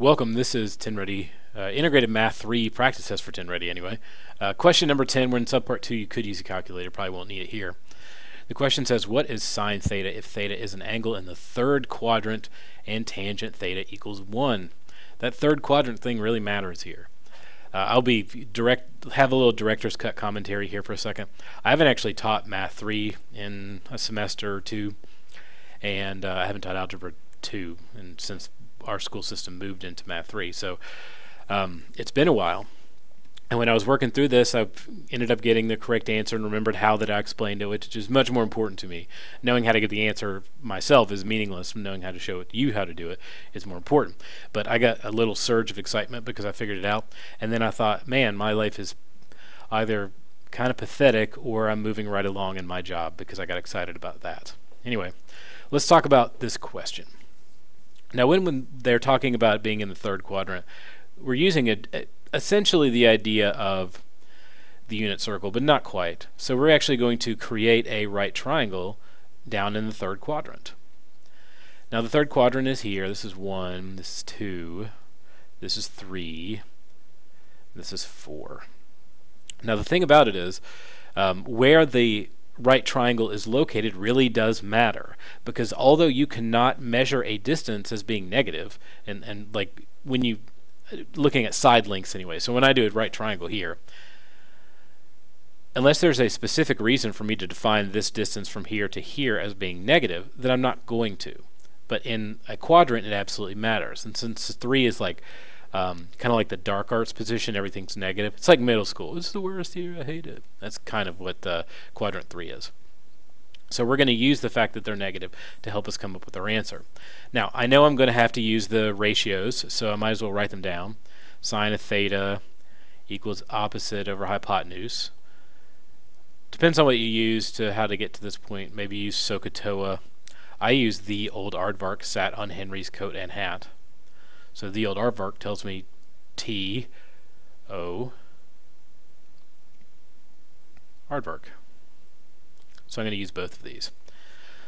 Welcome. This is TNReady, uh, Integrated Math 3 practice test for TNReady anyway. Uh, question number 10, we're in subpart 2, you could use a calculator, probably won't need it here. The question says, what is sine theta if theta is an angle in the third quadrant and tangent theta equals 1? That third quadrant thing really matters here. Uh, I'll be direct, have a little director's cut commentary here for a second. I haven't actually taught Math 3 in a semester or two, and uh, I haven't taught Algebra 2 and since our school system moved into Math 3. So um, it's been a while. And when I was working through this, I ended up getting the correct answer and remembered how that I explained it, which is much more important to me. Knowing how to get the answer myself is meaningless. Knowing how to show it, you how to do it is more important. But I got a little surge of excitement because I figured it out. And then I thought, man, my life is either kind of pathetic or I'm moving right along in my job because I got excited about that. Anyway, let's talk about this question. Now, when, when they're talking about being in the third quadrant, we're using a, a, essentially the idea of the unit circle, but not quite. So we're actually going to create a right triangle down in the third quadrant. Now the third quadrant is here. This is 1, this is 2, this is 3, this is 4. Now the thing about it is, um, where the right triangle is located really does matter. Because although you cannot measure a distance as being negative and and like when you uh, looking at side lengths anyway so when I do a right triangle here unless there's a specific reason for me to define this distance from here to here as being negative then I'm not going to. But in a quadrant it absolutely matters. And since 3 is like um, kind of like the dark arts position, everything's negative. It's like middle school. This is the worst year. I hate it. That's kind of what uh, quadrant three is. So we're going to use the fact that they're negative to help us come up with our answer. Now, I know I'm going to have to use the ratios, so I might as well write them down. Sine of theta equals opposite over hypotenuse. Depends on what you use to how to get to this point. Maybe use SOHCAHTOA. I use the old aardvark sat on Henry's coat and hat. So the old aardvark tells me T O aardvark. So I'm going to use both of these.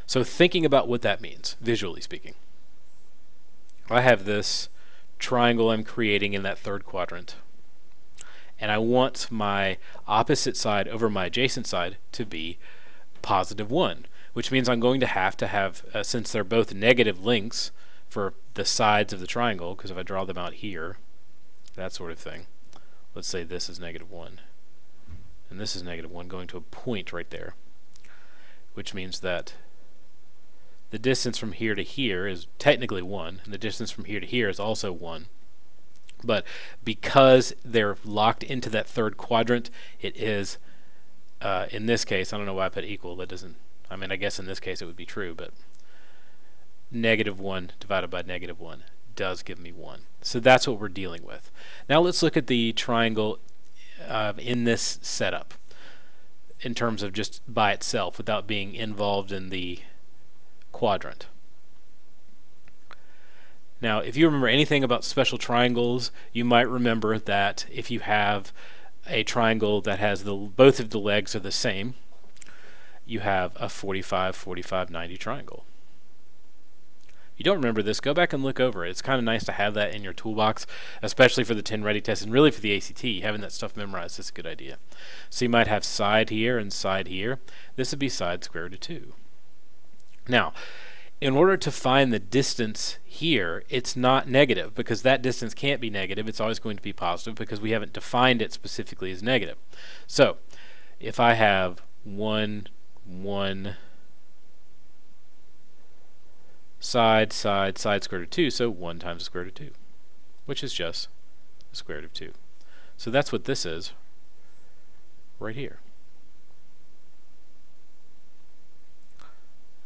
So thinking about what that means, visually speaking. I have this triangle I'm creating in that third quadrant. And I want my opposite side over my adjacent side to be positive 1, which means I'm going to have to have, uh, since they're both negative lengths, for the sides of the triangle, because if I draw them out here, that sort of thing, let's say this is negative 1, and this is negative 1, going to a point right there, which means that the distance from here to here is technically 1, and the distance from here to here is also 1. But because they're locked into that third quadrant, it is, uh, in this case, I don't know why I put equal, that doesn't, I mean, I guess in this case it would be true, but negative 1 divided by negative 1 does give me 1. So that's what we're dealing with. Now let's look at the triangle uh, in this setup in terms of just by itself without being involved in the quadrant. Now, if you remember anything about special triangles, you might remember that if you have a triangle that has the both of the legs are the same, you have a 45 45 90 triangle you don't remember this, go back and look over it. It's kind of nice to have that in your toolbox, especially for the TNReady test and really for the ACT. Having that stuff memorized is a good idea. So you might have side here and side here. This would be side square root of 2. Now, in order to find the distance here, it's not negative because that distance can't be negative. It's always going to be positive because we haven't defined it specifically as negative. So, if I have 1, 1, side, side, side square root of 2, so 1 times the square root of 2, which is just the square root of 2. So that's what this is right here.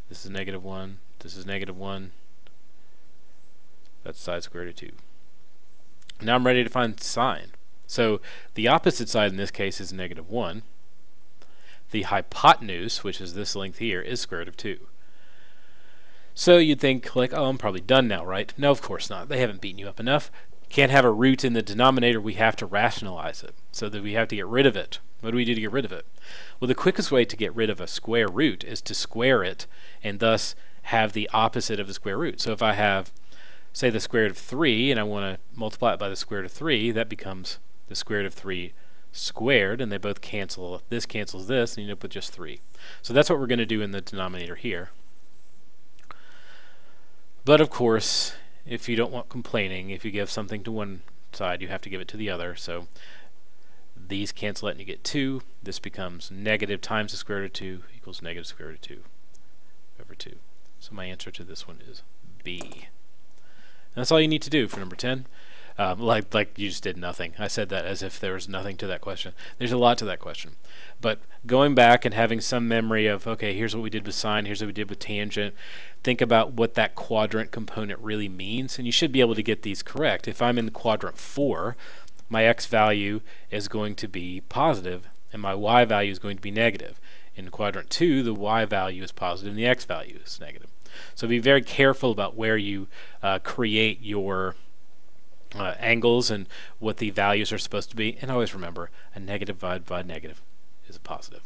This is negative 1, this is negative 1, that's side square root of 2. Now I'm ready to find sine. So the opposite side in this case is negative 1. The hypotenuse, which is this length here, is square root of 2. So you'd think, like, oh, I'm probably done now, right? No, of course not. They haven't beaten you up enough. Can't have a root in the denominator. We have to rationalize it. So that we have to get rid of it. What do we do to get rid of it? Well, the quickest way to get rid of a square root is to square it and thus have the opposite of the square root. So if I have say the square root of 3 and I want to multiply it by the square root of 3, that becomes the square root of 3 squared, and they both cancel. This cancels this, and you end up with just 3. So that's what we're going to do in the denominator here. But of course, if you don't want complaining, if you give something to one side, you have to give it to the other. So these cancel out and you get 2. This becomes negative times the square root of 2 equals negative square root of 2 over 2. So my answer to this one is B. And that's all you need to do for number 10. Um, like like you just did nothing. I said that as if there was nothing to that question. There's a lot to that question. But going back and having some memory of, okay, here's what we did with sine, here's what we did with tangent, think about what that quadrant component really means, and you should be able to get these correct. If I'm in quadrant 4, my x value is going to be positive, and my y value is going to be negative. In quadrant 2, the y value is positive and the x value is negative. So be very careful about where you uh, create your uh, angles and what the values are supposed to be. And always remember, a negative divided by negative is a positive.